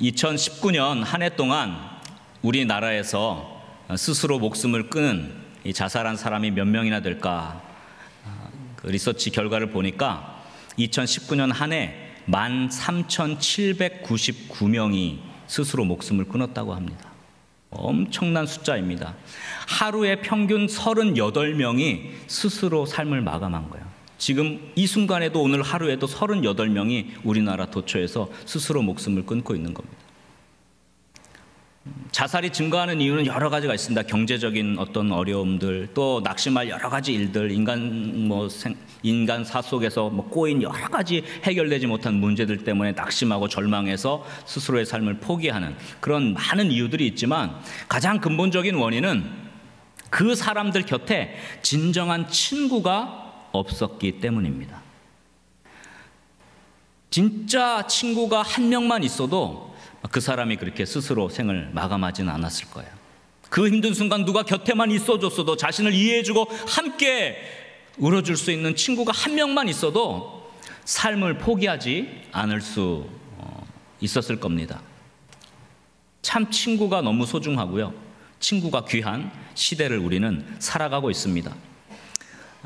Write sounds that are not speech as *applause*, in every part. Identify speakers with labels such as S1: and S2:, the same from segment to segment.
S1: 2019년 한 해 동안 우리나라에서 스스로 목숨을 끊은 이 자살한 사람이 몇 명이나 될까 그 리서치 결과를 보니까 2019년 한 해 13,799명이 스스로 목숨을 끊었다고 합니다. 엄청난 숫자입니다. 하루에 평균 38명이 스스로 삶을 마감한 거예요. 지금 이 순간에도 오늘 하루에도 38명이 우리나라 도처에서 스스로 목숨을 끊고 있는 겁니다. 자살이 증가하는 이유는 여러 가지가 있습니다. 경제적인 어떤 어려움들, 또 낙심할 여러 가지 일들, 인간 뭐 생, 인간 사 속에서 뭐 꼬인 여러 가지 해결되지 못한 문제들 때문에 낙심하고 절망해서 스스로의 삶을 포기하는 그런 많은 이유들이 있지만 가장 근본적인 원인은 그 사람들 곁에 진정한 친구가 없었기 때문입니다. 진짜 친구가 한 명만 있어도 그 사람이 그렇게 스스로 생을 마감하지는 않았을 거예요. 그 힘든 순간 누가 곁에만 있어줬어도 자신을 이해해주고 함께 울어줄 수 있는 친구가 한 명만 있어도 삶을 포기하지 않을 수 어, 있었을 겁니다. 참 친구가 너무 소중하고요. 친구가 귀한 시대를 우리는 살아가고 있습니다.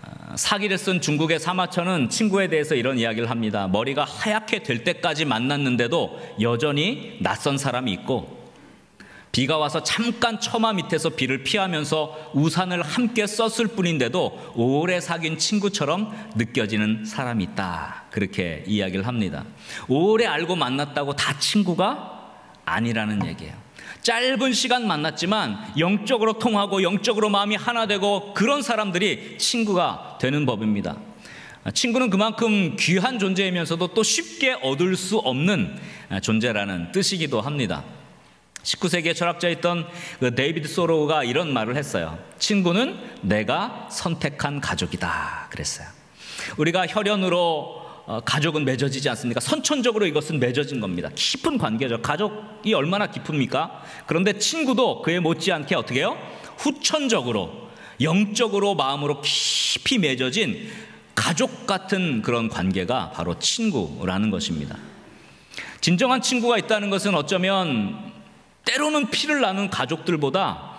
S1: 아, 사기를 쓴 중국의 사마천은 친구에 대해서 이런 이야기를 합니다. 머리가 하얗게 될 때까지 만났는데도 여전히 낯선 사람이 있고 비가 와서 잠깐 처마 밑에서 비를 피하면서 우산을 함께 썼을 뿐인데도 오래 사귄 친구처럼 느껴지는 사람이 있다. 그렇게 이야기를 합니다. 오래 알고 만났다고 다 친구가 아니라는 얘기예요. 짧은 시간 만났지만 영적으로 통하고 영적으로 마음이 하나 되고 그런 사람들이 친구가 되는 법입니다. 친구는 그만큼 귀한 존재이면서도 또 쉽게 얻을 수 없는 존재라는 뜻이기도 합니다. 19세기의 철학자였던 그 데이비드 소로우가 이런 말을 했어요. 친구는 내가 선택한 가족이다. 그랬어요. 우리가 혈연으로 어, 가족은 맺어지지 않습니까? 선천적으로 이것은 맺어진 겁니다. 깊은 관계죠. 가족이 얼마나 깊습니까? 그런데 친구도 그에 못지않게 어떻게 해요? 후천적으로, 영적으로, 마음으로 깊이 맺어진 가족 같은 그런 관계가 바로 친구라는 것입니다. 진정한 친구가 있다는 것은 어쩌면 때로는 피를 나눈 가족들보다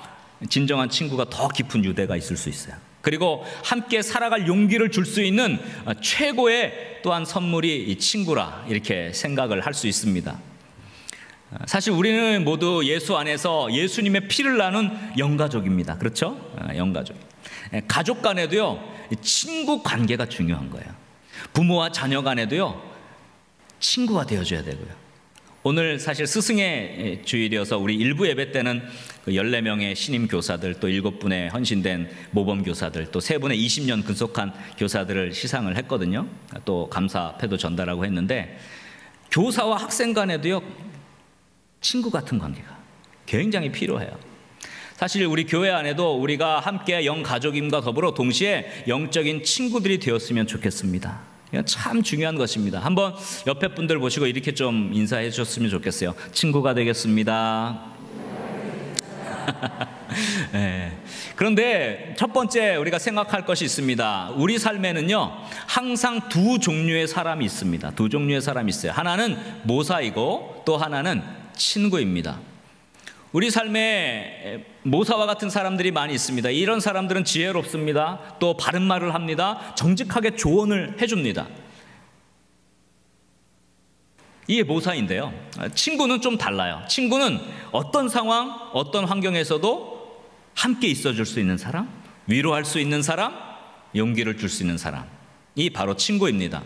S1: 진정한 친구가 더 깊은 유대가 있을 수 있어요. 그리고 함께 살아갈 용기를 줄 수 있는 최고의 또한 선물이 이 친구라 이렇게 생각을 할 수 있습니다. 사실 우리는 모두 예수 안에서 예수님의 피를 나눈 영가족입니다. 그렇죠? 영가족. 가족 간에도요, 친구 관계가 중요한 거예요. 부모와 자녀 간에도요, 친구가 되어줘야 되고요. 오늘 사실 스승의 주일이어서 우리 일부 예배 때는 그 14명의 신임 교사들 또 7분의 헌신된 모범 교사들 또 3분의 20년 근속한 교사들을 시상을 했거든요. 또 감사 패도 전달하고 했는데 교사와 학생 간에도요. 친구 같은 관계가 굉장히 필요해요. 사실 우리 교회 안에도 우리가 함께 영 가족임과 더불어 동시에 영적인 친구들이 되었으면 좋겠습니다. 참 중요한 것입니다. 한번 옆에 분들 보시고 이렇게 좀 인사해 주셨으면 좋겠어요. 친구가 되겠습니다. *laughs* 네. 그런데 첫 번째 우리가 생각할 것이 있습니다. 우리 삶에는요, 항상 두 종류의 사람이 있습니다. 두 종류의 사람이 있어요. 하나는 모사이고 또 하나는 친구입니다. 우리 삶에 모사와 같은 사람들이 많이 있습니다. 이런 사람들은 지혜롭습니다. 또 바른 말을 합니다. 정직하게 조언을 해줍니다. 이게 모사인데요. 친구는 좀 달라요. 친구는 어떤 상황, 어떤 환경에서도 함께 있어 줄 수 있는 사람, 위로할 수 있는 사람, 용기를 줄 수 있는 사람. 이 바로 친구입니다.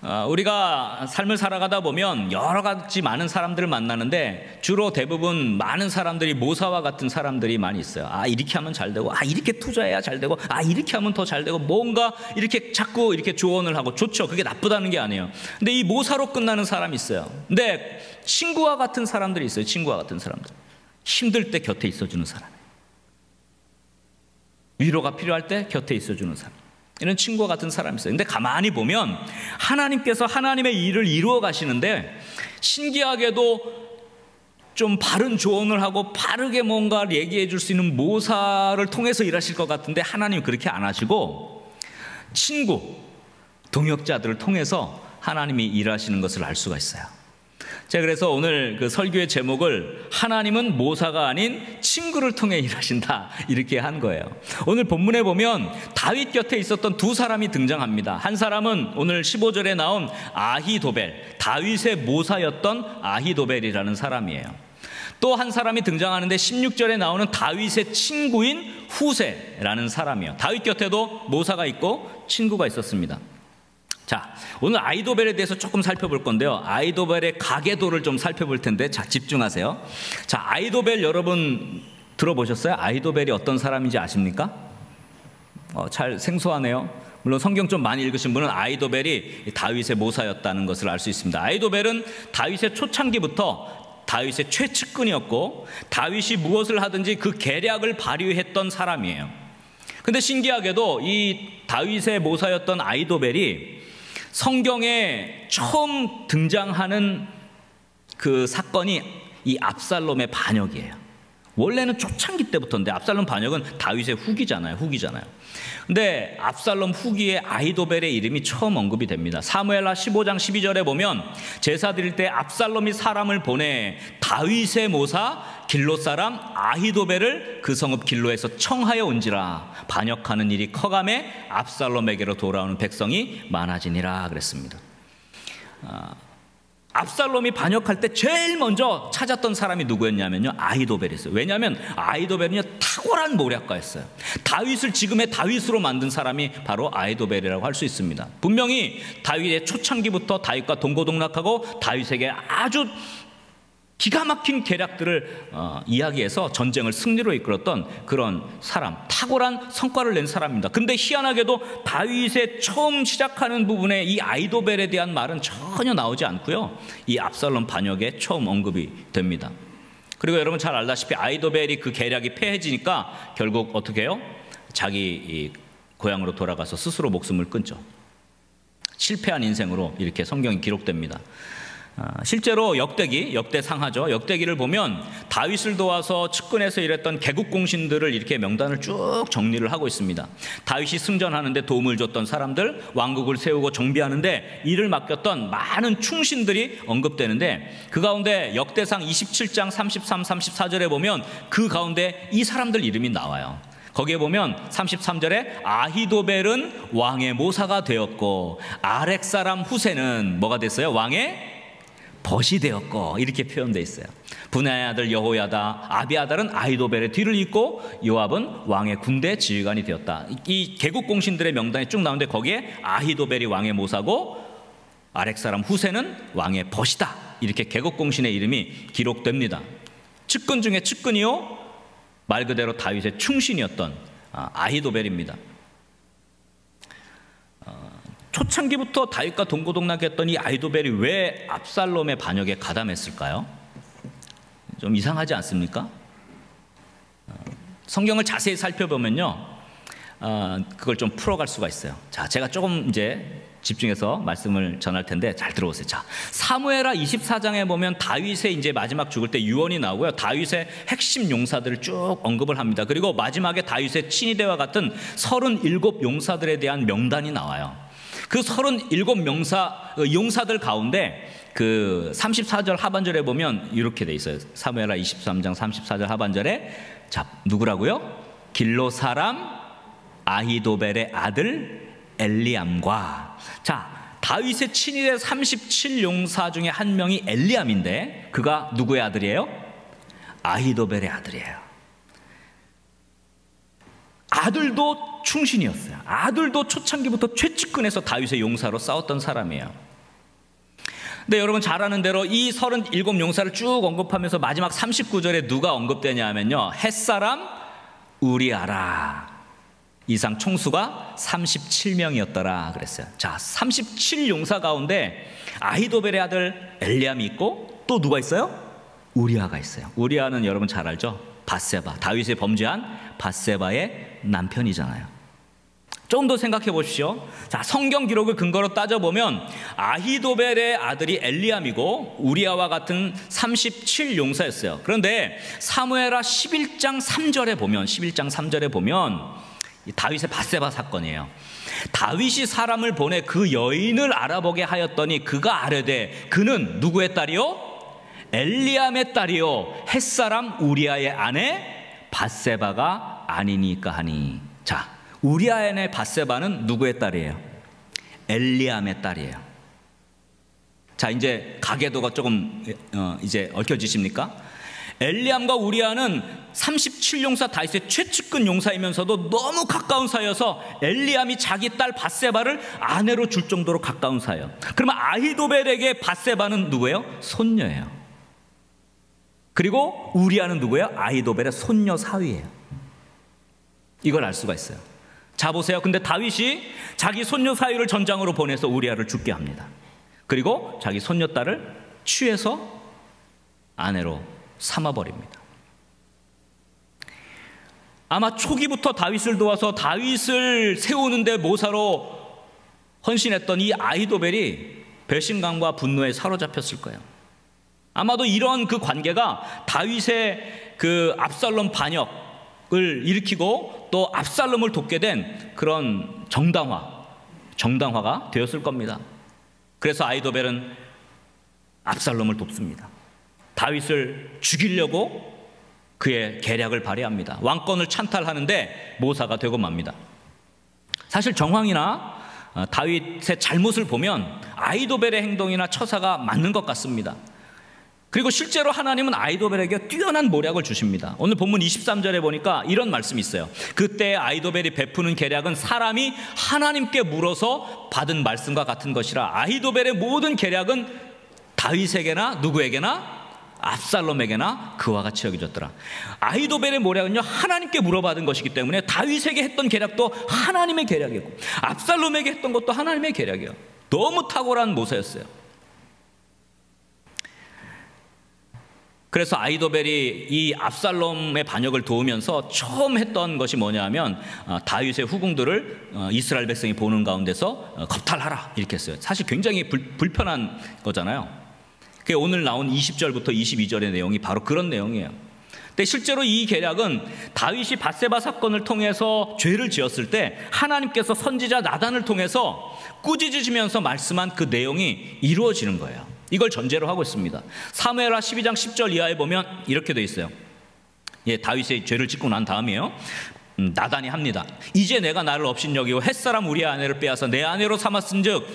S1: 아, 우리가 삶을 살아가다 보면 여러 가지 많은 사람들을 만나는데 주로 대부분 많은 사람들이 모사와 같은 사람들이 많이 있어요. 아, 이렇게 하면 잘 되고, 아, 이렇게 투자해야 잘 되고, 아, 이렇게 하면 더 잘 되고, 뭔가 이렇게 자꾸 이렇게 조언을 하고 좋죠. 그게 나쁘다는 게 아니에요. 근데 이 모사로 끝나는 사람이 있어요. 근데 친구와 같은 사람들이 있어요. 친구와 같은 사람들. 힘들 때 곁에 있어주는 사람. 위로가 필요할 때 곁에 있어주는 사람. 이런 친구와 같은 사람이 있어요. 근데 가만히 보면 하나님께서 하나님의 일을 이루어 가시는데 신기하게도 좀 바른 조언을 하고 바르게 뭔가 얘기해 줄 수 있는 모사를 통해서 일하실 것 같은데 하나님 그렇게 안 하시고 친구, 동역자들을 통해서 하나님이 일하시는 것을 알 수가 있어요. 제가 그래서 오늘 그 설교의 제목을 하나님은 모사가 아닌 친구를 통해 일하신다 이렇게 한 거예요. 오늘 본문에 보면 다윗 곁에 있었던 두 사람이 등장합니다. 한 사람은 오늘 15절에 나온 아히도벨, 다윗의 모사였던 아히도벨이라는 사람이에요. 또 한 사람이 등장하는데 16절에 나오는 다윗의 친구인 후세라는 사람이에요. 다윗 곁에도 모사가 있고 친구가 있었습니다. 자, 오늘 아이도벨에 대해서 조금 살펴볼 건데요. 아이도벨의 가계도를 좀 살펴볼 텐데, 자, 집중하세요. 자, 아이도벨 여러분 들어보셨어요? 아이도벨이 어떤 사람인지 아십니까? 어, 잘 생소하네요. 물론 성경 좀 많이 읽으신 분은 아이도벨이 다윗의 모사였다는 것을 알 수 있습니다. 아이도벨은 다윗의 초창기부터 다윗의 최측근이었고 다윗이 무엇을 하든지 그 계략을 발휘했던 사람이에요. 근데 신기하게도 이 다윗의 모사였던 아이도벨이 성경에 처음 등장하는 그 사건이 이 압살롬의 반역이에요. 원래는 초창기 때부터인데 압살롬 반역은 다윗의 후기잖아요. 후기잖아요. 근데 압살롬 후기에 아이도벨의 이름이 처음 언급이 됩니다. 사무엘하 15장 12절에 보면 제사 드릴 때 압살롬이 사람을 보내 다윗의 모사 길로 사람 아히도벨을 그 성읍 길로에서 청하여 온지라 반역하는 일이 커감에 압살롬에게로 돌아오는 백성이 많아지니라 그랬습니다. 아, 압살롬이 반역할 때 제일 먼저 찾았던 사람이 누구였냐면요 아이도벨이었어요. 왜냐하면 아이도벨은요 탁월한 모략가였어요. 다윗을 지금의 다윗으로 만든 사람이 바로 아이도벨이라고 할 수 있습니다. 분명히 다윗의 초창기부터 다윗과 동고동락하고 다윗에게 아주 기가 막힌 계략들을 어, 이야기해서 전쟁을 승리로 이끌었던 그런 사람, 탁월한 성과를 낸 사람입니다. 근데 희한하게도 다윗의 처음 시작하는 부분에 이 아이도벨에 대한 말은 전혀 나오지 않고요. 이 압살롬 반역에 처음 언급이 됩니다. 그리고 여러분 잘 알다시피 아이도벨이 그 계략이 패해지니까 결국 어떻게 해요? 자기 고향으로 돌아가서 스스로 목숨을 끊죠. 실패한 인생으로 이렇게 성경이 기록됩니다. 아, 실제로 역대기, 역대상하죠. 역대기를 보면 다윗을 도와서 측근에서 일했던 개국 공신들을 이렇게 명단을 쭉 정리를 하고 있습니다. 다윗이 승전하는데 도움을 줬던 사람들, 왕국을 세우고 정비하는데 일을 맡겼던 많은 충신들이 언급되는데 그 가운데 역대상 27장 33, 34절에 보면 그 가운데 이 사람들 이름이 나와요. 거기에 보면 33절에 아히도벨은 왕의 모사가 되었고 아렉 사람 후세는 뭐가 됐어요? 왕의 벗이 되었고 이렇게 표현되어 있어요. 분야의 아들 여호야다 아비아달은 아이도벨의 뒤를 잇고 요압은 왕의 군대 지휘관이 되었다. 이 개국 공신들의 명단이 쭉 나오는데 거기에 아히도벨이 왕의 모사고 아렉 사람 후세는 왕의 벗이다. 이렇게 개국 공신의 이름이 기록됩니다. 측근 중에 측근이요 말 그대로 다윗의 충신이었던 아, 아히도벨입니다. 초창기부터 다윗과 동고동락했던 이 아이도벨이 왜 압살롬의 반역에 가담했을까요? 좀 이상하지 않습니까? 어, 성경을 자세히 살펴보면요, 어, 그걸 좀 풀어갈 수가 있어요. 자, 제가 조금 이제 집중해서 말씀을 전할 텐데 잘 들어보세요. 자, 사무엘하 24장에 보면 다윗의 이제 마지막 죽을 때 유언이 나오고요. 다윗의 핵심 용사들을 쭉 언급을 합니다. 그리고 마지막에 다윗의 친위대와 같은 37 용사들에 대한 명단이 나와요. 그 37 명사 어, 용사들 가운데 그 34절 하반절에 보면 이렇게 돼 있어요. 사무엘하 23장 34절 하반절에 자, 누구라고요? 길로 사람 아히도벨의 아들 엘리암과 자, 다윗의 친일의 37 용사 중에 한 명이 엘리암인데 그가 누구의 아들이에요? 아히도벨의 아들이에요. 아들도 충신이었어요. 아들도 초창기부터 최측근에서 다윗의 용사로 싸웠던 사람이에요. 근데 여러분 잘 아는 대로 이 37 용사를 쭉 언급하면서 마지막 39절에 누가 언급되냐 하면요. 햇사람 우리아라. 이상 총수가 37명이었더라 그랬어요. 자, 37 용사 가운데 아히도벨의 아들 엘리암이 있고 또 누가 있어요? 우리아가 있어요. 우리아는 여러분 잘 알죠? 바세바, 다윗이 범죄한 바세바의 남편이잖아요. 좀 더 생각해 보십시오. 자, 성경 기록을 근거로 따져보면 아히도벨의 아들이 엘리암이고 우리아와 같은 37 용사였어요. 그런데 사무엘하 11장 3절에 보면 11장 3절에 보면 다윗의 바세바 사건이에요. 다윗이 사람을 보내 그 여인을 알아보게 하였더니 그가 아뢰되 그는 누구의 딸이요? 엘리암의 딸이요 햇사람 우리아의 아내 바세바가 아니니까 하니 자 우리아의 바세바는 누구의 딸이에요? 엘리암의 딸이에요. 자 이제 가계도가 조금 어, 이제 얽혀지십니까? 엘리암과 우리아는 37용사 다윗의 최측근 용사이면서도 너무 가까운 사이여서 엘리암이 자기 딸 바세바를 아내로 줄 정도로 가까운 사이요. 그러면 아히도벨에게 바세바는 누구예요? 손녀예요. 그리고 우리아는 누구예요? 아히도벨의 손녀 사위예요. 이걸 알 수가 있어요. 자 보세요. 근데 다윗이 자기 손녀 사위를 전장으로 보내서 우리아를 죽게 합니다. 그리고 자기 손녀 딸을 취해서 아내로 삼아 버립니다. 아마 초기부터 다윗을 도와서 다윗을 세우는데 모사로 헌신했던 이 아이도벨이 배신감과 분노에 사로잡혔을 거예요. 아마도 이런 그 관계가 다윗의 그 압살롬 반역을 일으키고 또 압살롬을 돕게 된 그런 정당화, 정당화가 되었을 겁니다. 그래서 아이도벨은 압살롬을 돕습니다. 다윗을 죽이려고 그의 계략을 발휘합니다. 왕권을 찬탈하는데 모사가 되고 맙니다. 사실 정황이나 어, 다윗의 잘못을 보면 아이도벨의 행동이나 처사가 맞는 것 같습니다. 그리고 실제로 하나님은 아이도벨에게 뛰어난 모략을 주십니다. 오늘 본문 23절에 보니까 이런 말씀이 있어요. 그때 아이도벨이 베푸는 계략은 사람이 하나님께 물어서 받은 말씀과 같은 것이라 아이도벨의 모든 계략은 다윗에게나 누구에게나 압살롬에게나 그와 같이 여겨졌더라. 아이도벨의 모략은요 하나님께 물어받은 것이기 때문에 다윗에게 했던 계략도 하나님의 계략이고 압살롬에게 했던 것도 하나님의 계략이에요. 너무 탁월한 모세였어요. 그래서 아이도벨이 이 압살롬의 반역을 도우면서 처음 했던 것이 뭐냐면 어, 다윗의 후궁들을 어, 이스라엘 백성이 보는 가운데서 어, 겁탈하라 이렇게 했어요. 사실 굉장히 불, 불편한 거잖아요. 그게 오늘 나온 20절부터 22절의 내용이 바로 그런 내용이에요. 근데 실제로 이 계략은 다윗이 바세바 사건을 통해서 죄를 지었을 때 하나님께서 선지자 나단을 통해서 꾸짖으시면서 말씀한 그 내용이 이루어지는 거예요. 이걸 전제로 하고 있습니다. 사무엘하 12장 10절 이하에 보면 이렇게 돼 있어요. 예, 다윗의 죄를 짓고 난 다음이에요. 음, 나단이 합니다. 이제 내가 나를 업신여기고 햇사람 우리 아내를 빼앗아 내 아내로 삼았은즉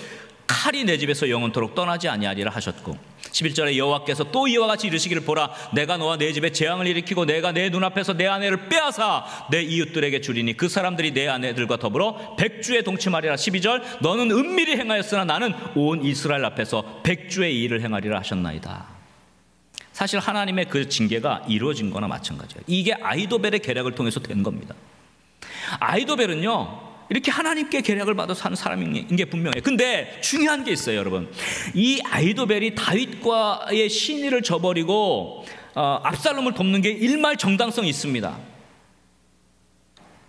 S1: 칼이 내 집에서 영원토록 떠나지 아니하리라 하셨고 11절에 여호와께서 또 이와 같이 이르시기를 보라. 내가 너와 내 집에 재앙을 일으키고 내가 내 눈앞에서 내 아내를 빼앗아 내 이웃들에게 주리니 그 사람들이 내 아내들과 더불어 백주에 동침하리라. 12절 너는 은밀히 행하였으나 나는 온 이스라엘 앞에서 백주의 일을 행하리라 하셨나이다. 사실 하나님의 그 징계가 이루어진 거나 마찬가지예요. 이게 아이도벨의 계략을 통해서 된 겁니다. 아이도벨은요 이렇게 하나님께 계략을 받아 사는 사람인 게 분명해요. 근데 중요한 게 있어요, 여러분. 이 아이도벨이 다윗과의 신의를 저버리고 어, 압살롬을 돕는 게 일말 정당성이 있습니다.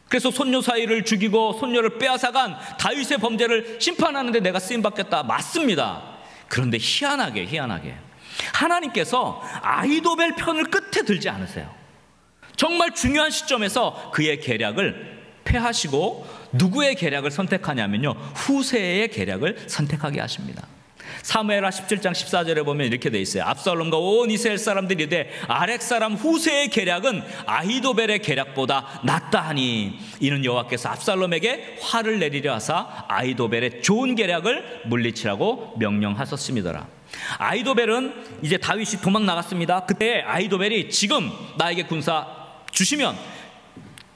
S1: 그래서 손녀 사이를 죽이고 손녀를 빼앗아간 다윗의 범죄를 심판하는데 내가 쓰임 받겠다. 맞습니다. 그런데 희한하게 희한하게 하나님께서 아이도벨 편을 끝에 들지 않으세요. 정말 중요한 시점에서 그의 계략을 패하시고 누구의 계략을 선택하냐면요. 후세의 계략을 선택하게 하십니다. 사무엘하 17장 14절에 보면 이렇게 돼 있어요. 압살롬과 온 이스라엘 사람들이 돼 아렉 사람 후세의 계략은 아히도벨의 계략보다 낫다 하니 이는 여호와께서 압살롬에게 화를 내리려 하사 아히도벨의 좋은 계략을 물리치라고 명령하셨습니다라. 아히도벨은 이제 다윗이 도망 나갔습니다. 그때 아히도벨이 지금 나에게 군사 주시면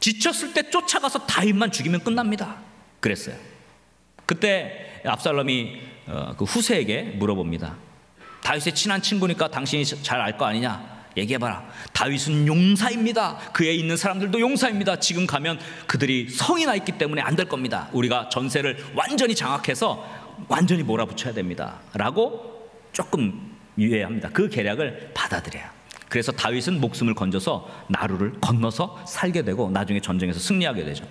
S1: 지쳤을 때 쫓아가서 다윗만 죽이면 끝납니다. 그랬어요. 그때 압살롬이 어, 그 후세에게 물어봅니다. 다윗의 친한 친구니까 당신이 잘 알 거 아니냐? 얘기해봐라. 다윗은 용사입니다. 그에 있는 사람들도 용사입니다. 지금 가면 그들이 성이 나 있기 때문에 안 될 겁니다. 우리가 전세를 완전히 장악해서 완전히 몰아붙여야 됩니다. 라고 조금 유예합니다. 그 계략을 받아들여요. 그래서 다윗은 목숨을 건져서 나루를 건너서 살게 되고 나중에 전쟁에서 승리하게 되죠.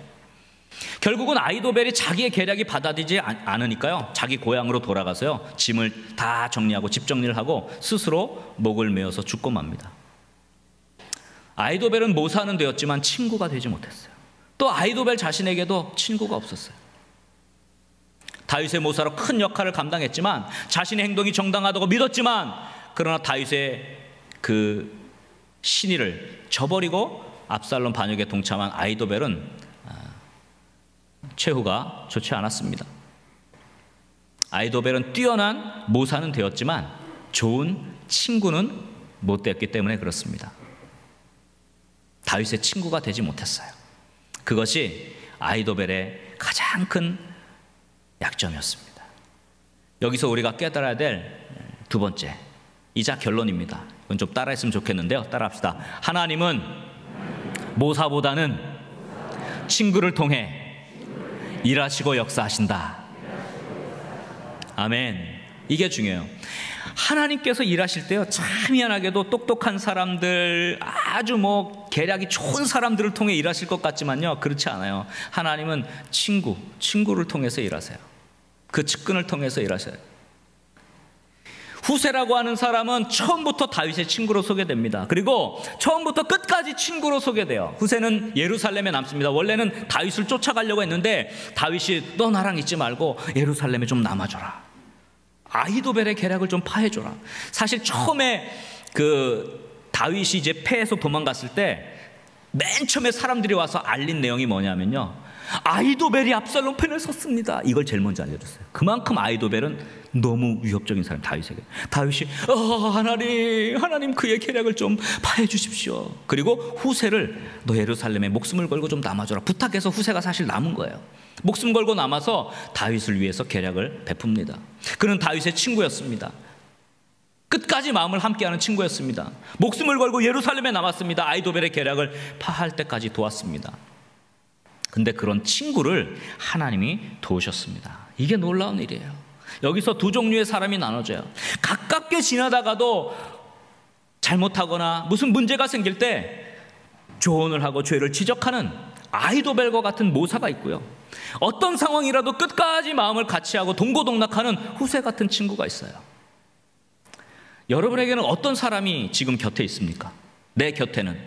S1: 결국은 아이도벨이 자기의 계략이 받아들이지 않으니까요. 자기 고향으로 돌아가서요. 짐을 다 정리하고 집 정리를 하고 스스로 목을 메어서 죽고 맙니다. 아이도벨은 모사는 되었지만 친구가 되지 못했어요. 또 아이도벨 자신에게도 친구가 없었어요. 다윗의 모사로 큰 역할을 감당했지만 자신의 행동이 정당하다고 믿었지만 그러나 다윗의 그 신의를 저버리고 압살롬 반역에 동참한 아이도벨은 아, 최후가 좋지 않았습니다. 아이도벨은 뛰어난 모사는 되었지만 좋은 친구는 못 되었기 때문에 그렇습니다. 다윗의 친구가 되지 못했어요. 그것이 아이도벨의 가장 큰 약점이었습니다. 여기서 우리가 깨달아야 될 두 번째, 이자 결론입니다. 이건 좀 따라했으면 좋겠는데요. 따라합시다. 하나님은 모사보다는 친구를 통해 일하시고 역사하신다. 아멘. 이게 중요해요. 하나님께서 일하실 때요, 참 미안하게도 똑똑한 사람들, 아주 뭐 계략이 좋은 사람들을 통해 일하실 것 같지만요, 그렇지 않아요. 하나님은 친구, 친구를 통해서 일하세요. 그 측근을 통해서 일하셔요. 후세라고 하는 사람은 처음부터 다윗의 친구로 소개됩니다. 그리고 처음부터 끝까지 친구로 소개돼요. 후세는 예루살렘에 남습니다. 원래는 다윗을 쫓아가려고 했는데 다윗이 너 나랑 있지 말고 예루살렘에 좀 남아줘라. 아이도벨의 계략을 좀 파해줘라. 사실 처음에 그 다윗이 이제 패해서 도망갔을 때 맨 처음에 사람들이 와서 알린 내용이 뭐냐면요. 아이도벨이 압살롬 편을 섰습니다. 이걸 제일 먼저 알려줬어요. 그만큼 아이도벨은 너무 위협적인 사람 다윗에게. 다윗이 어, 하나님, 하나님 그의 계략을 좀 파해 주십시오. 그리고 후세를 너 예루살렘에 목숨을 걸고 좀 남아줘라. 부탁해서 후세가 사실 남은 거예요. 목숨 걸고 남아서 다윗을 위해서 계략을 베풉니다. 그는 다윗의 친구였습니다. 끝까지 마음을 함께하는 친구였습니다. 목숨을 걸고 예루살렘에 남았습니다. 아이도벨의 계략을 파할 때까지 도왔습니다. 근데 그런 친구를 하나님이 도우셨습니다. 이게 놀라운 일이에요. 여기서 두 종류의 사람이 나눠져요. 가깝게 지나다가도 잘못하거나 무슨 문제가 생길 때 조언을 하고 죄를 지적하는 아이도벨과 같은 모사가 있고요. 어떤 상황이라도 끝까지 마음을 같이 하고 동고동락하는 후세 같은 친구가 있어요. 여러분에게는 어떤 사람이 지금 곁에 있습니까? 내 곁에는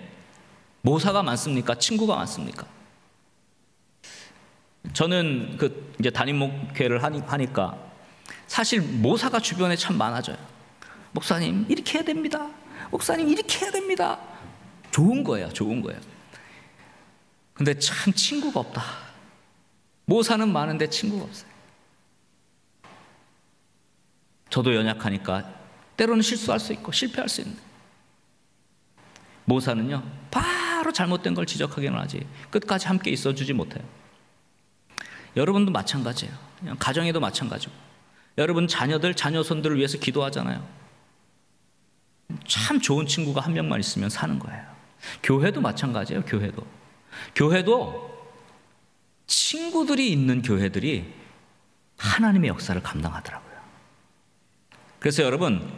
S1: 모사가 많습니까? 친구가 많습니까? 저는 그 이제 담임 목회를 하니까 사실 모사가 주변에 참 많아져요. 목사님 이렇게 해야 됩니다. 목사님 이렇게 해야 됩니다. 좋은 거예요. 좋은 거예요. 근데 참 친구가 없다. 모사는 많은데 친구가 없어요. 저도 연약하니까 때로는 실수할 수 있고 실패할 수 있는. 모사는요, 바로 잘못된 걸 지적하기는 하지 끝까지 함께 있어주지 못해요. 여러분도 마찬가지예요. 가정에도 마찬가지고. 여러분 자녀들, 자녀손들을 위해서 기도하잖아요. 참 좋은 친구가 한 명만 있으면 사는 거예요. 교회도 마찬가지예요. 교회도. 교회도 친구들이 있는 교회들이 하나님의 역사를 감당하더라고요. 그래서 여러분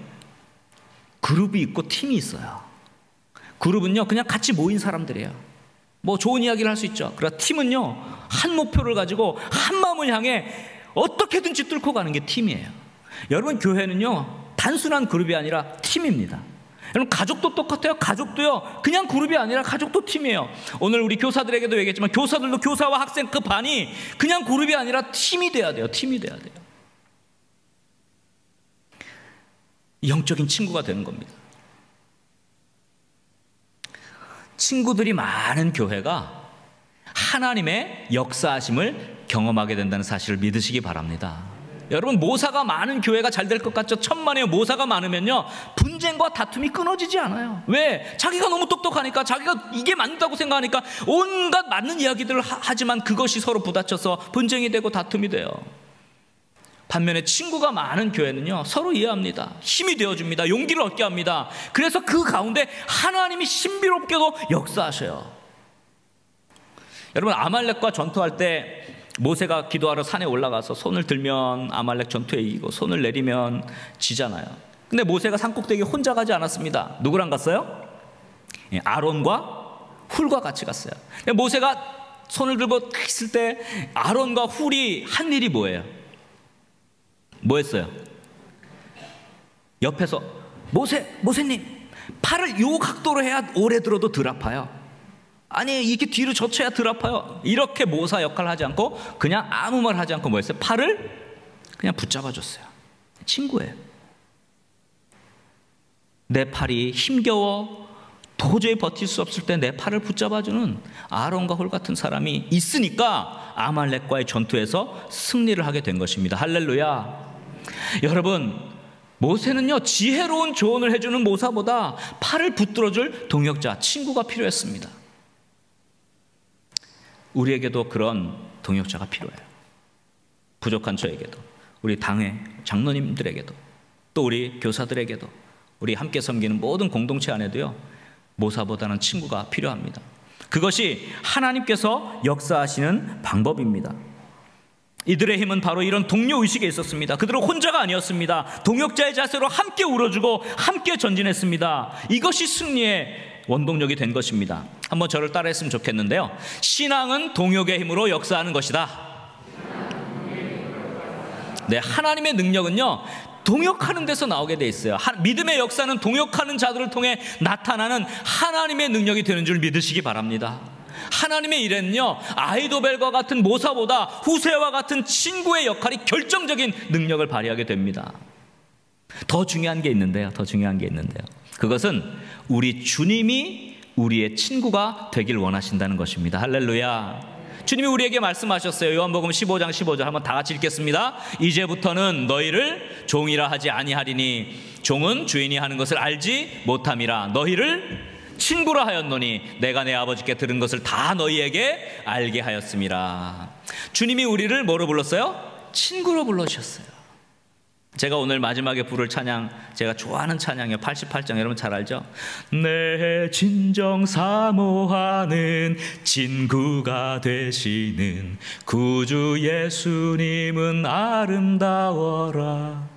S1: 그룹이 있고 팀이 있어요. 그룹은요 그냥 같이 모인 사람들이에요. 뭐 좋은 이야기를 할 수 있죠. 그러나 팀은요, 한 목표를 가지고 한 마음을 향해 어떻게든지 뚫고 가는 게 팀이에요. 여러분, 교회는요, 단순한 그룹이 아니라 팀입니다. 여러분, 가족도 똑같아요. 가족도요, 그냥 그룹이 아니라 가족도 팀이에요. 오늘 우리 교사들에게도 얘기했지만, 교사들도 교사와 학생 그 반이 그냥 그룹이 아니라 팀이 돼야 돼요. 팀이 돼야 돼요. 영적인 친구가 되는 겁니다. 친구들이 많은 교회가 하나님의 역사하심을 경험하게 된다는 사실을 믿으시기 바랍니다. 여러분 모사가 많은 교회가 잘 될 것 같죠? 천만에요. 모사가 많으면요 분쟁과 다툼이 끊어지지 않아요. 왜? 자기가 너무 똑똑하니까 자기가 이게 맞다고 생각하니까 온갖 맞는 이야기들을 하 지만 그것이 서로 부딪혀서 분쟁이 되고 다툼이 돼요. 반면에 친구가 많은 교회는요, 서로 이해합니다. 힘이 되어줍니다. 용기를 얻게 합니다. 그래서 그 가운데 하나님이 신비롭게도 역사하셔요. 여러분, 아말렉과 전투할 때 모세가 기도하러 산에 올라가서 손을 들면 아말렉 전투에 이기고 손을 내리면 지잖아요. 근데 모세가 산 꼭대기 혼자 가지 않았습니다. 누구랑 갔어요? 예, 아론과 훌과 같이 갔어요. 모세가 손을 들고 있을 때 아론과 훌이 한 일이 뭐예요? 뭐 했어요? 옆에서 모세, 모세님, 팔을 요 각도로 해야 오래 들어도 덜 아파요. 아니 이렇게 뒤로 젖혀야 덜 아파요. 이렇게 모사 역할을 하지 않고 그냥 아무 말 하지 않고 뭐 했어요? 팔을 그냥 붙잡아줬어요. 친구예요. 내 팔이 힘겨워 도저히 버틸 수 없을 때 내 팔을 붙잡아주는 아론과 홀 같은 사람이 있으니까 아말렉과의 전투에서 승리를 하게 된 것입니다. 할렐루야. 여러분, 모세는요, 지혜로운 조언을 해주는 모사보다 팔을 붙들어줄 동역자, 친구가 필요했습니다. 우리에게도 그런 동역자가 필요해요. 부족한 저에게도, 우리 당회 장로님들에게도, 또 우리 교사들에게도, 우리 함께 섬기는 모든 공동체 안에도요, 모사보다는 친구가 필요합니다. 그것이 하나님께서 역사하시는 방법입니다. 이들의 힘은 바로 이런 동료 의식에 있었습니다. 그들은 혼자가 아니었습니다. 동역자의 자세로 함께 울어주고 함께 전진했습니다. 이것이 승리의 원동력이 된 것입니다. 한번 저를 따라했으면 좋겠는데요. 신앙은 동역의 힘으로 역사하는 것이다. 네, 하나님의 능력은요. 동역하는 데서 나오게 돼 있어요. 믿음의 역사는 동역하는 자들을 통해 나타나는 하나님의 능력이 되는 줄 믿으시기 바랍니다. 하나님의 일에는요, 아이도벨과 같은 모사보다 후세와 같은 친구의 역할이 결정적인 능력을 발휘하게 됩니다. 더 중요한 게 있는데요. 더 중요한 게 있는데요. 그것은 우리 주님이 우리의 친구가 되길 원하신다는 것입니다. 할렐루야. 주님이 우리에게 말씀하셨어요. 요한복음 15장 15절 한번 다 같이 읽겠습니다. 이제부터는 너희를 종이라 하지 아니하리니 종은 주인이 하는 것을 알지 못함이라 너희를 친구라 하였노니 내가 내 아버지께 들은 것을 다 너희에게 알게 하였습니다. 주님이 우리를 뭐로 불렀어요? 친구로 불러주셨어요. 제가 오늘 마지막에 부를 찬양 제가 좋아하는 찬양이요 88장 여러분 잘 알죠? 내 진정 사모하는 친구가 되시는 구주 예수님은 아름다워라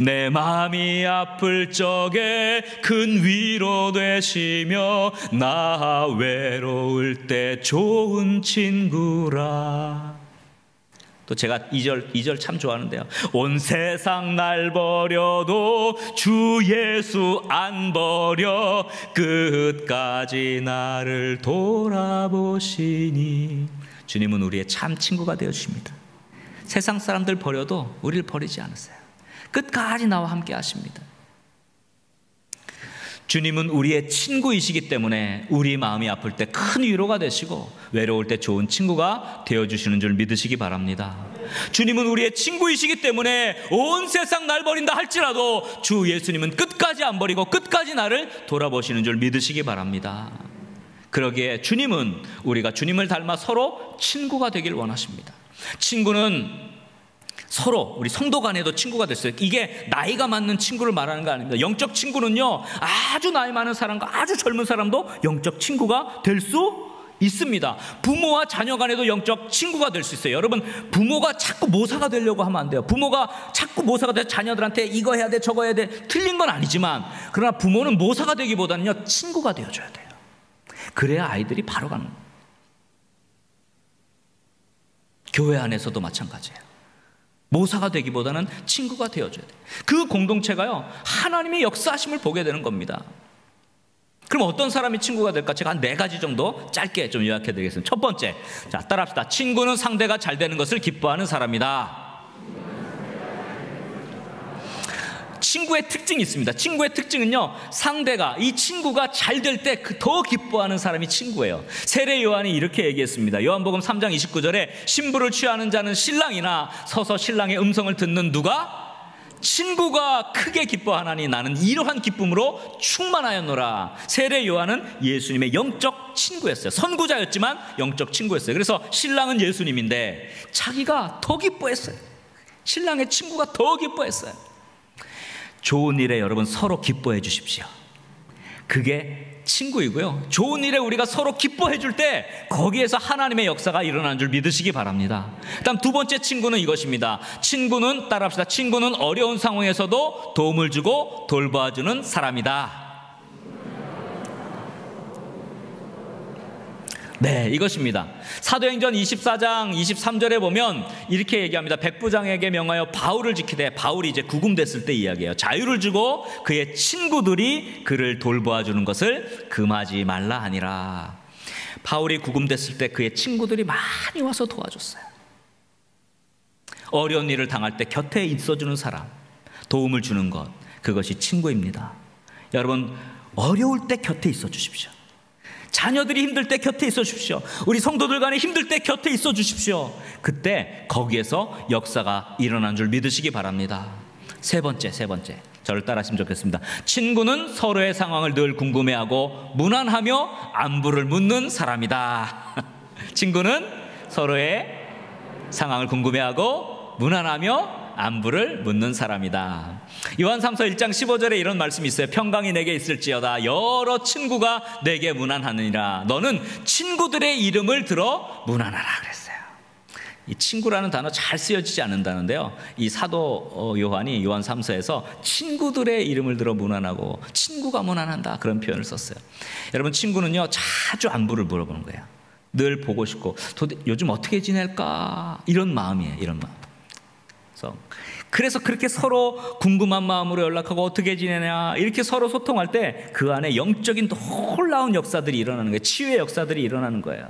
S1: 내 마음이 아플 적에 큰 위로 되시며 나 외로울 때 좋은 친구라. 또 제가 2절, 2절 참 좋아하는데요. 온 세상 날 버려도 주 예수 안 버려 끝까지 나를 돌아보시니 주님은 우리의 참 친구가 되어 주십니다. 세상 사람들 버려도 우리를 버리지 않으세요. 끝까지 나와 함께 하십니다. 주님은 우리의 친구이시기 때문에 우리 마음이 아플 때 큰 위로가 되시고 외로울 때 좋은 친구가 되어주시는 줄 믿으시기 바랍니다. 주님은 우리의 친구이시기 때문에 온 세상 날 버린다 할지라도 주 예수님은 끝까지 안 버리고 끝까지 나를 돌아보시는 줄 믿으시기 바랍니다. 그러기에 주님은 우리가 주님을 닮아 서로 친구가 되길 원하십니다. 친구는 서로 우리 성도 간에도 친구가 됐어요. 이게 나이가 맞는 친구를 말하는 거 아닙니다. 영적 친구는요, 아주 나이 많은 사람과 아주 젊은 사람도 영적 친구가 될 수 있습니다. 부모와 자녀 간에도 영적 친구가 될 수 있어요. 여러분, 부모가 자꾸 모사가 되려고 하면 안 돼요. 부모가 자꾸 모사가 돼 자녀들한테 이거 해야 돼, 저거 해야 돼. 틀린 건 아니지만, 그러나 부모는 모사가 되기보다는요, 친구가 되어줘야 돼요. 그래야 아이들이 바로 가는 거예요. 교회 안에서도 마찬가지예요. 모사가 되기보다는 친구가 되어줘야 돼. 그 공동체가요, 하나님의 역사하심을 보게 되는 겁니다. 그럼 어떤 사람이 친구가 될까? 제가 한 네 가지 정도 짧게 좀 요약해 드리겠습니다. 첫 번째, 자, 따라 합시다. 친구는 상대가 잘 되는 것을 기뻐하는 사람이다. 친구의 특징이 있습니다. 친구의 특징은요, 상대가, 이 친구가 잘 될 때더 그 기뻐하는 사람이 친구예요. 세례 요한이 이렇게 얘기했습니다. 요한복음 3장 29절에 신부를 취하는 자는 신랑이나 서서 신랑의 음성을 듣는 누가 친구가 크게 기뻐하나니 나는 이러한 기쁨으로 충만하였노라. 세례 요한은 예수님의 영적 친구였어요. 선구자였지만 영적 친구였어요. 그래서 신랑은 예수님인데 자기가 더 기뻐했어요. 신랑의 친구가 더 기뻐했어요. 좋은 일에 여러분 서로 기뻐해 주십시오. 그게 친구이고요. 좋은 일에 우리가 서로 기뻐해 줄 때 거기에서 하나님의 역사가 일어나는 줄 믿으시기 바랍니다. 다음 두 번째 친구는 이것입니다. 친구는 따라합시다. 친구는 어려운 상황에서도 도움을 주고 돌봐주는 사람이다. 네, 이것입니다. 사도행전 24장 23절에 보면 이렇게 얘기합니다. 백부장에게 명하여 바울을 지키되 바울이 이제 구금됐을 때 이야기예요. 자유를 주고 그의 친구들이 그를 돌보아 주는 것을 금하지 말라 하니라. 바울이 구금됐을 때 그의 친구들이 많이 와서 도와줬어요. 어려운 일을 당할 때 곁에 있어주는 사람, 도움을 주는 것, 그것이 친구입니다. 여러분, 어려울 때 곁에 있어 주십시오. 자녀들이 힘들 때 곁에 있어 주십시오. 우리 성도들 간에 힘들 때 곁에 있어 주십시오. 그때 거기에서 역사가 일어난 줄 믿으시기 바랍니다. 세 번째, 세 번째. 저를 따라하시면 좋겠습니다. 친구는 서로의 상황을 늘 궁금해하고 무난하며 안부를 묻는 사람이다. *laughs* 친구는 서로의 상황을 궁금해하고 무난하며 안부를 묻는 사람이다. 요한 3서 1장 15절에 이런 말씀이 있어요. 평강이 내게 있을지어다. 여러 친구가 내게 무난하느니라. 너는 친구들의 이름을 들어 무난하라 그랬어요. 이 친구라는 단어 잘 쓰여지지 않는다는데요. 이 사도 어, 요한이 요한 3서에서 친구들의 이름을 들어 무난하고 친구가 무난한다 그런 표현을 썼어요. 여러분 친구는요 자주 안부를 물어보는 거예요. 늘 보고 싶고 도대 요즘 어떻게 지낼까 이런 마음이에요. 이런 마음. 그래서 그렇게 서로 궁금한 마음으로 연락하고 어떻게 지내냐 이렇게 서로 소통할 때 그 안에 영적인 놀라운 역사들이 일어나는 거예요. 치유의 역사들이 일어나는 거예요.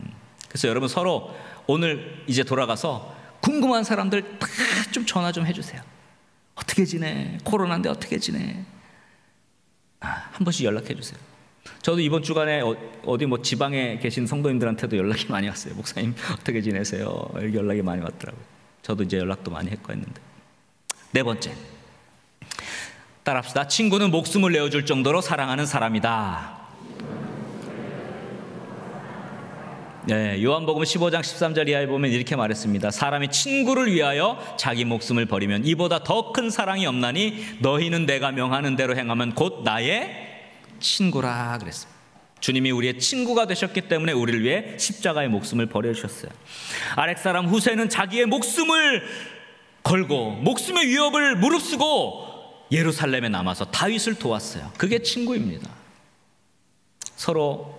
S1: 음. 그래서 여러분 서로 오늘 이제 돌아가서 궁금한 사람들 다 좀 전화 좀 해주세요. 어떻게 지내? 코로나인데 어떻게 지내? 아, 한 번씩 연락해 주세요. 저도 이번 주간에 어, 디 뭐 지방에 계신 성도님들한테도 연락이 많이 왔어요. 목사님 어떻게 지내세요? 연락이 많이 왔더라고요. 저도 이제 연락도 많이 했고 했는데. 네 번째. 따라합시다. 친구는 목숨을 내어줄 정도로 사랑하는 사람이다. 네, 요한복음 15장 13절 이하에 보면 이렇게 말했습니다. 사람이 친구를 위하여 자기 목숨을 버리면 이보다 더 큰 사랑이 없나니 너희는 내가 명하는 대로 행하면 곧 나의 친구라 그랬습니다. 주님이 우리의 친구가 되셨기 때문에 우리를 위해 십자가의 목숨을 버려주셨어요. 아렉 사람 후세는 자기의 목숨을 걸고 목숨의 위협을 무릅쓰고 예루살렘에 남아서 다윗을 도왔어요. 그게 친구입니다. 서로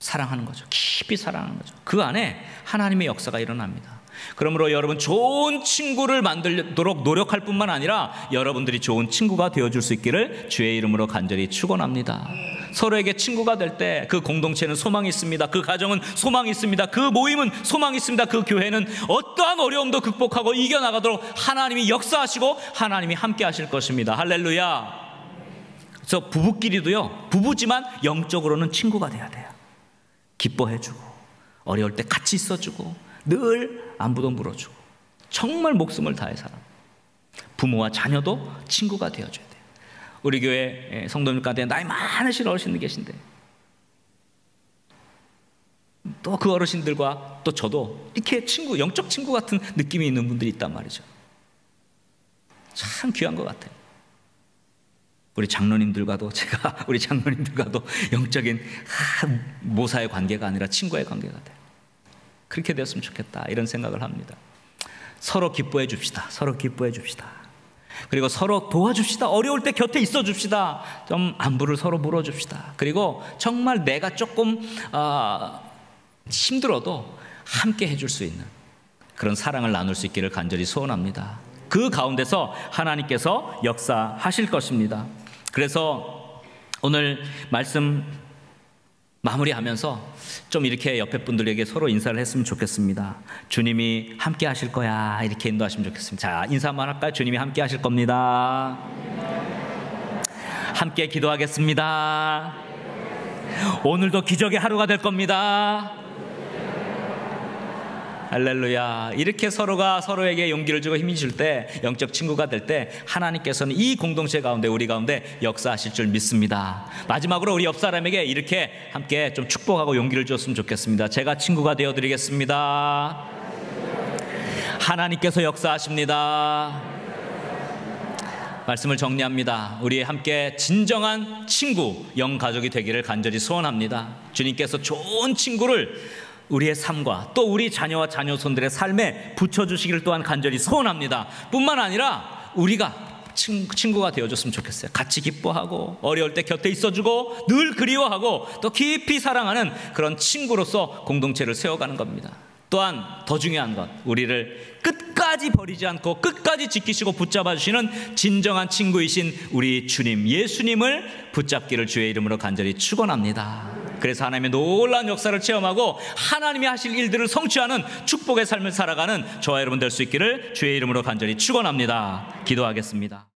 S1: 사랑하는 거죠. 깊이 사랑하는 거죠. 그 안에 하나님의 역사가 일어납니다. 그러므로 여러분 좋은 친구를 만들도록 노력할 뿐만 아니라 여러분들이 좋은 친구가 되어줄 수 있기를 주의 이름으로 간절히 축원합니다. 서로에게 친구가 될 때 그 공동체는 소망이 있습니다. 그 가정은 소망이 있습니다. 그 모임은 소망이 있습니다. 그 교회는 어떠한 어려움도 극복하고 이겨나가도록 하나님이 역사하시고 하나님이 함께 하실 것입니다. 할렐루야. 그래서 부부끼리도요, 부부지만 영적으로는 친구가 돼야 돼요. 기뻐해주고 어려울 때 같이 있어주고 늘 안부도 물어주고 정말 목숨을 다해 살아. 부모와 자녀도 친구가 되어줘야 돼요. 우리 교회 성도님 가운데 나이 많으신 어르신들 계신데 또 그 어르신들과 또 저도 이렇게 친구, 영적 친구 같은 느낌이 있는 분들이 있단 말이죠. 참 귀한 것 같아요. 우리 장로님들과도 제가 *laughs* 우리 장로님들과도 영적인 모사의 관계가 아니라 친구의 관계가 돼요. 그렇게 되었으면 좋겠다 이런 생각을 합니다. 서로 기뻐해 줍시다. 서로 기뻐해 줍시다. 그리고 서로 도와줍시다. 어려울 때 곁에 있어 줍시다. 좀 안부를 서로 물어줍시다. 그리고 정말 내가 조금 어, 힘들어도 함께 해줄 수 있는 그런 사랑을 나눌 수 있기를 간절히 소원합니다. 그 가운데서 하나님께서 역사하실 것입니다. 그래서 오늘 말씀 마무리하면서 좀 이렇게 옆에 분들에게 서로 인사를 했으면 좋겠습니다. 주님이 함께 하실 거야. 이렇게 인도하시면 좋겠습니다. 자, 인사 한번 할까요? 주님이 함께 하실 겁니다. 함께 기도하겠습니다. 오늘도 기적의 하루가 될 겁니다. 할렐루야. 이렇게 서로가 서로에게 용기를 주고 힘이 줄 때, 영적 친구가 될 때, 하나님께서는 이 공동체 가운데, 우리 가운데 역사하실 줄 믿습니다. 마지막으로 우리 옆 사람에게 이렇게 함께 좀 축복하고 용기를 주었으면 좋겠습니다. 제가 친구가 되어 드리겠습니다. 하나님께서 역사하십니다. 말씀을 정리합니다. 우리 함께 진정한 친구, 영 가족이 되기를 간절히 소원합니다. 주님께서 좋은 친구를 우리의 삶과 또 우리 자녀와 자녀손들의 삶에 붙여주시기를 또한 간절히 소원합니다. 뿐만 아니라 우리가 친구, 가 되어줬으면 좋겠어요. 같이 기뻐하고 어려울 때 곁에 있어주고 늘 그리워하고 또 깊이 사랑하는 그런 친구로서 공동체를 세워가는 겁니다. 또한 더 중요한 것, 우리를 끝까지 버리지 않고 끝까지 지키시고 붙잡아 주시는 진정한 친구이신 우리 주님 예수님을 붙잡기를 주의 이름으로 간절히 축원합니다. 그래서 하나님의 놀라운 역사를 체험하고 하나님이 하실 일들을 성취하는 축복의 삶을 살아가는 저와 여러분 될 수 있기를 주의 이름으로 간절히 축원합니다. 기도하겠습니다.